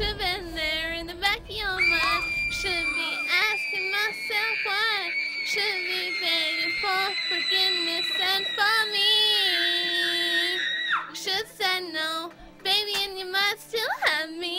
should been there in the back of your mind. Should be asking myself why. Should be begging for forgiveness and for me. Should said no, baby, and you might still have me.